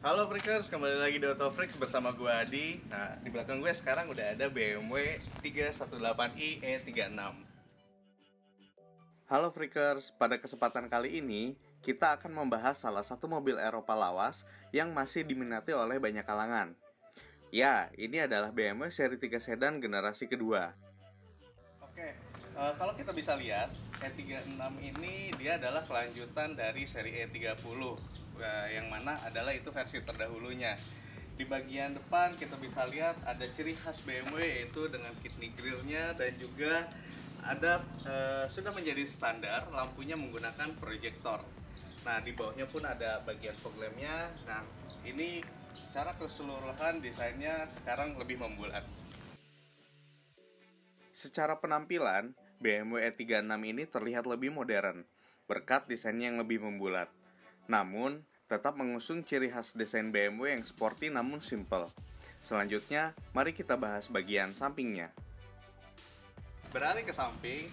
Halo Freakers, kembali lagi di Auto Freaks bersama gue Adi. Nah, di belakang gue sekarang udah ada BMW 318i E36 Halo Freakers, pada kesempatan kali ini kita akan membahas salah satu mobil Eropa lawas yang masih diminati oleh banyak kalangan. Ya, ini adalah BMW seri 3 sedan generasi kedua. Oke, uh, kalau kita bisa lihat E36 ini dia adalah kelanjutan dari seri E30 yang mana adalah itu versi terdahulunya di bagian depan kita bisa lihat ada ciri khas BMW yaitu dengan kidney grillnya dan juga ada e, sudah menjadi standar lampunya menggunakan proyektor. Nah di bawahnya pun ada bagian fog lampnya. Nah ini secara keseluruhan desainnya sekarang lebih membulat. Secara penampilan BMW E36 ini terlihat lebih modern berkat desainnya yang lebih membulat. Namun, tetap mengusung ciri khas desain BMW yang sporty namun simple. Selanjutnya, mari kita bahas bagian sampingnya. Beralih ke samping,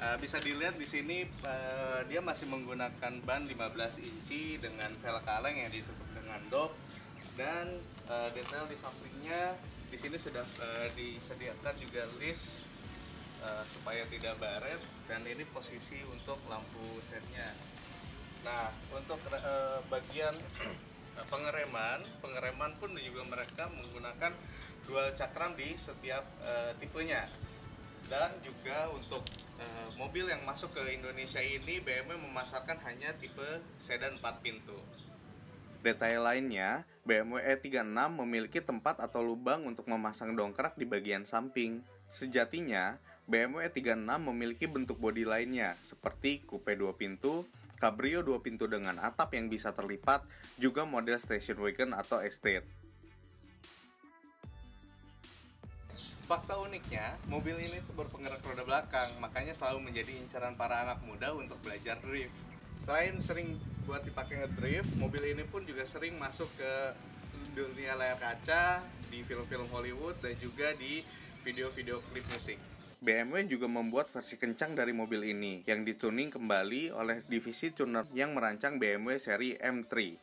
uh, bisa dilihat di sini uh, dia masih menggunakan ban 15 inci dengan velg kaleng yang ditutup dengan dop dan uh, detail di sampingnya di sini sudah disediakan juga list supaya tidak baret dan ini posisi untuk lampu setnya Nah, untuk uh, bagian pengereman, pengereman pun juga mereka menggunakan dual cakram di setiap uh, tipenya. Dan juga untuk uh, mobil yang masuk ke Indonesia ini BMW memasarkan hanya tipe sedan 4 pintu. Detail lainnya, BMW E36 memiliki tempat atau lubang untuk memasang dongkrak di bagian samping. Sejatinya, BMW E36 memiliki bentuk bodi lainnya, seperti coupe 2 pintu, Cabrio dua pintu dengan atap yang bisa terlipat, juga model station wagon atau estate. Fakta uniknya, mobil ini tuh berpenggerak roda belakang, makanya selalu menjadi incaran para anak muda untuk belajar drift. Selain sering buat dipakai ngedrift, mobil ini pun juga sering masuk ke dunia layar kaca, di film-film Hollywood, dan juga di video-video klip musik. BMW juga membuat versi kencang dari mobil ini yang dituning kembali oleh divisi tuner yang merancang BMW seri M3.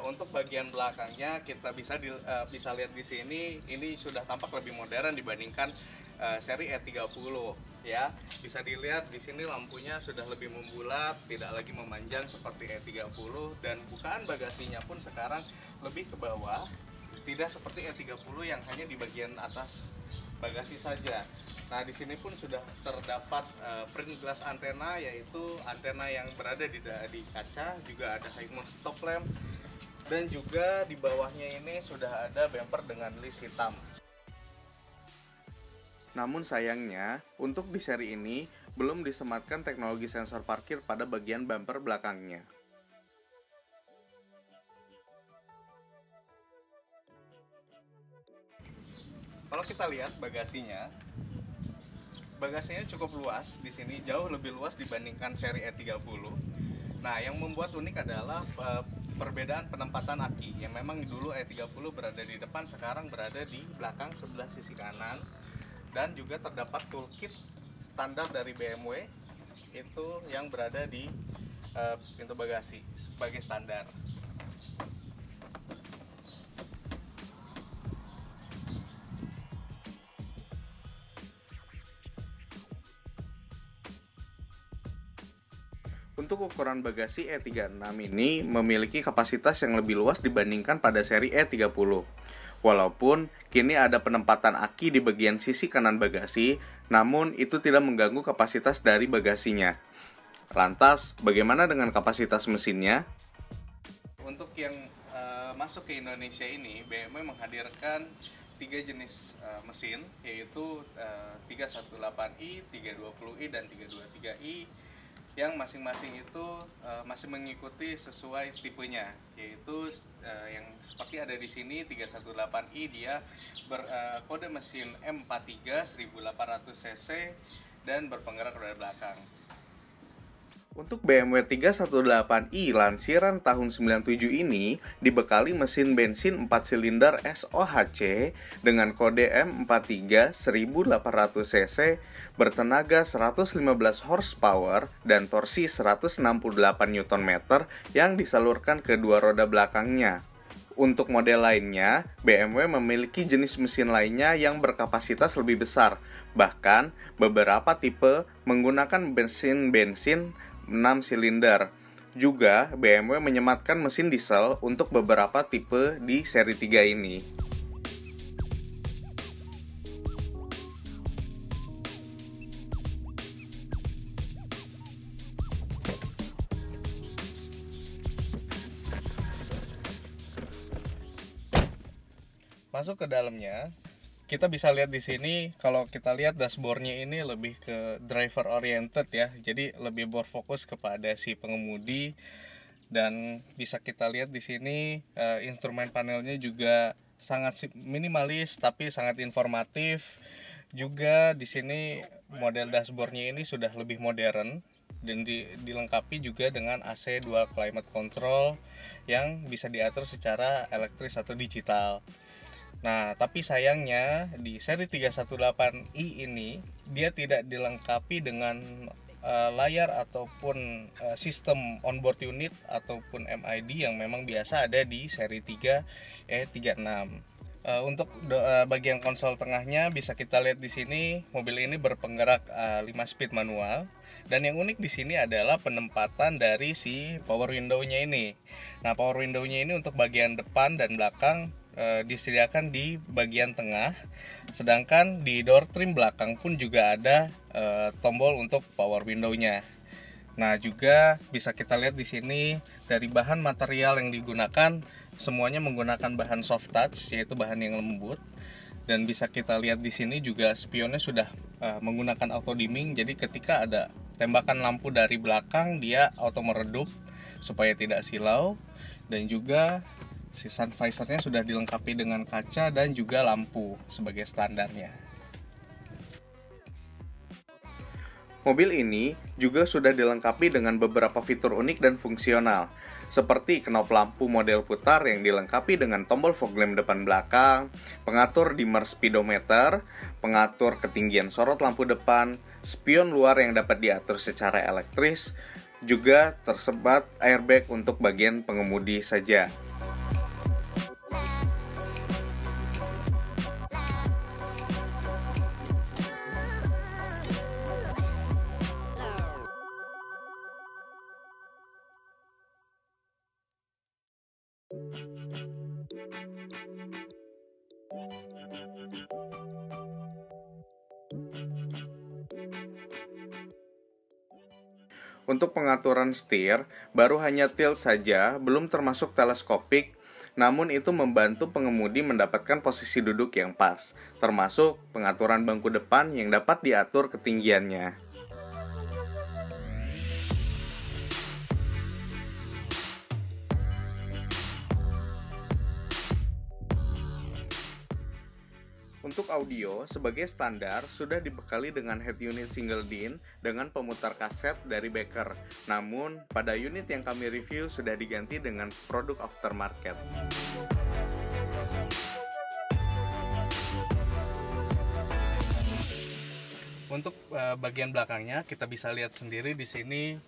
Untuk bagian belakangnya kita bisa di, uh, bisa lihat di sini ini sudah tampak lebih modern dibandingkan uh, seri E30 ya. Bisa dilihat di sini lampunya sudah lebih membulat, tidak lagi memanjang seperti E30 dan bukaan bagasinya pun sekarang lebih ke bawah, tidak seperti E30 yang hanya di bagian atas bagasi saja. Nah, di sini pun sudah terdapat uh, print glass antena yaitu antena yang berada di di kaca, juga ada high mount stop lamp dan juga di bawahnya ini sudah ada bumper dengan list hitam. Namun sayangnya, untuk di seri ini belum disematkan teknologi sensor parkir pada bagian bumper belakangnya. Kalau kita lihat bagasinya, bagasinya cukup luas di sini, jauh lebih luas dibandingkan seri E30. Nah, yang membuat unik adalah uh, perbedaan penempatan aki yang memang dulu E30 berada di depan, sekarang berada di belakang sebelah sisi kanan dan juga terdapat toolkit standar dari BMW itu yang berada di uh, pintu bagasi sebagai standar. Untuk ukuran bagasi E36 ini memiliki kapasitas yang lebih luas dibandingkan pada seri E30. Walaupun kini ada penempatan aki di bagian sisi kanan bagasi, namun itu tidak mengganggu kapasitas dari bagasinya. Lantas, bagaimana dengan kapasitas mesinnya? Untuk yang uh, masuk ke Indonesia ini, BMW menghadirkan tiga jenis uh, mesin, yaitu uh, 318i, 320i, dan 323i yang masing-masing itu uh, masih mengikuti sesuai tipenya yaitu uh, yang seperti ada di sini 318i dia berkode uh, mesin M43 1800 cc dan berpenggerak roda belakang. Untuk BMW 318i lansiran tahun 97 ini dibekali mesin bensin 4 silinder SOHC dengan kode M43 1800 cc bertenaga 115 horsepower dan torsi 168 Nm yang disalurkan ke dua roda belakangnya. Untuk model lainnya, BMW memiliki jenis mesin lainnya yang berkapasitas lebih besar. Bahkan, beberapa tipe menggunakan bensin-bensin 6 silinder. Juga, BMW menyematkan mesin diesel untuk beberapa tipe di seri 3 ini. masuk ke dalamnya kita bisa lihat di sini kalau kita lihat dashboardnya ini lebih ke driver oriented ya. Jadi lebih berfokus kepada si pengemudi. Dan bisa kita lihat di sini uh, instrumen panelnya juga sangat minimalis tapi sangat informatif. Juga di sini model dashboardnya ini sudah lebih modern dan di, dilengkapi juga dengan AC dual climate control yang bisa diatur secara elektris atau digital. Nah, tapi sayangnya di seri 318i ini dia tidak dilengkapi dengan uh, layar ataupun uh, sistem onboard unit ataupun MID yang memang biasa ada di seri 3 E36. Uh, untuk do, uh, bagian konsol tengahnya bisa kita lihat di sini mobil ini berpenggerak uh, 5 speed manual dan yang unik di sini adalah penempatan dari si power window-nya ini. Nah, power window-nya ini untuk bagian depan dan belakang e, disediakan di bagian tengah sedangkan di door trim belakang pun juga ada e, tombol untuk power window-nya. Nah juga bisa kita lihat di sini dari bahan material yang digunakan semuanya menggunakan bahan soft touch yaitu bahan yang lembut. Dan bisa kita lihat di sini juga spionnya sudah uh, menggunakan auto dimming jadi ketika ada tembakan lampu dari belakang dia auto meredup supaya tidak silau. Dan juga Si sun visornya sudah dilengkapi dengan kaca dan juga lampu sebagai standarnya. Mobil ini juga sudah dilengkapi dengan beberapa fitur unik dan fungsional, seperti knop lampu model putar yang dilengkapi dengan tombol fog lamp depan belakang, pengatur dimmer speedometer, pengatur ketinggian sorot lampu depan, spion luar yang dapat diatur secara elektris, juga tersebat airbag untuk bagian pengemudi saja. Untuk pengaturan setir, baru hanya tilt saja, belum termasuk teleskopik, namun itu membantu pengemudi mendapatkan posisi duduk yang pas, termasuk pengaturan bangku depan yang dapat diatur ketinggiannya. Untuk audio, sebagai standar, sudah dibekali dengan head unit single DIN dengan pemutar kaset dari Becker. Namun, pada unit yang kami review sudah diganti dengan produk aftermarket. Untuk uh, bagian belakangnya, kita bisa lihat sendiri di sini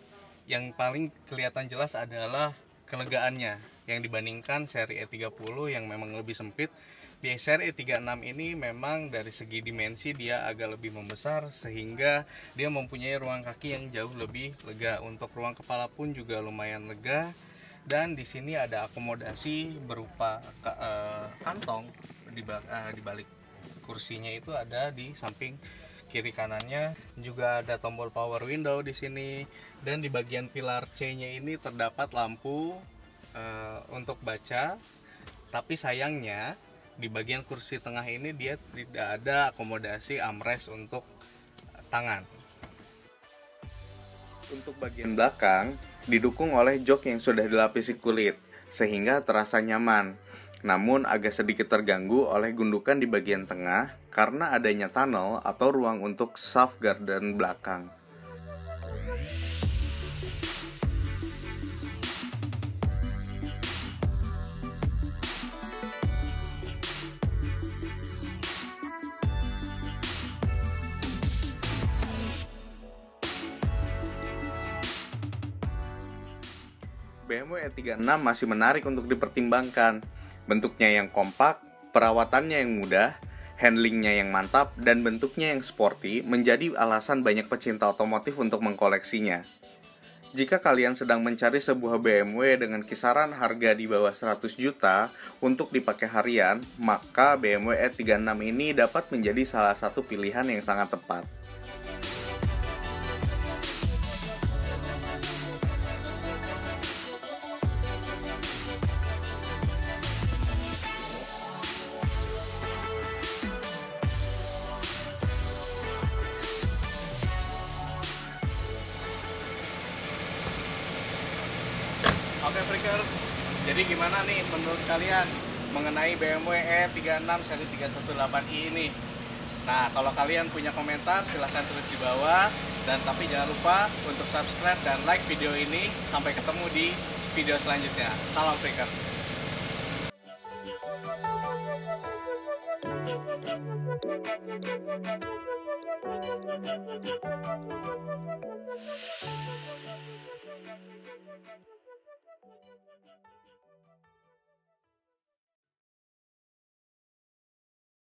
yang paling kelihatan jelas adalah kelegaannya yang dibandingkan seri E30 yang memang lebih sempit DSR E36 ini memang dari segi dimensi dia agak lebih membesar sehingga dia mempunyai ruang kaki yang jauh lebih lega. Untuk ruang kepala pun juga lumayan lega. Dan di sini ada akomodasi berupa uh, kantong di, uh, di balik kursinya itu ada di samping kiri kanannya. Juga ada tombol power window di sini. Dan di bagian pilar C-nya ini terdapat lampu uh, untuk baca. Tapi sayangnya di bagian kursi tengah ini dia tidak ada akomodasi armrest untuk tangan. Untuk bagian belakang didukung oleh jok yang sudah dilapisi kulit sehingga terasa nyaman. Namun agak sedikit terganggu oleh gundukan di bagian tengah karena adanya tunnel atau ruang untuk soft garden belakang. BMW E36 masih menarik untuk dipertimbangkan. Bentuknya yang kompak, perawatannya yang mudah, handlingnya yang mantap, dan bentuknya yang sporty menjadi alasan banyak pecinta otomotif untuk mengkoleksinya. Jika kalian sedang mencari sebuah BMW dengan kisaran harga di bawah 100 juta untuk dipakai harian, maka BMW E36 ini dapat menjadi salah satu pilihan yang sangat tepat. Oke Freakers, jadi gimana nih menurut kalian mengenai BMW E36 seri 318i ini? Nah, kalau kalian punya komentar silahkan tulis di bawah dan tapi jangan lupa untuk subscribe dan like video ini sampai ketemu di video selanjutnya. Salam Freakers.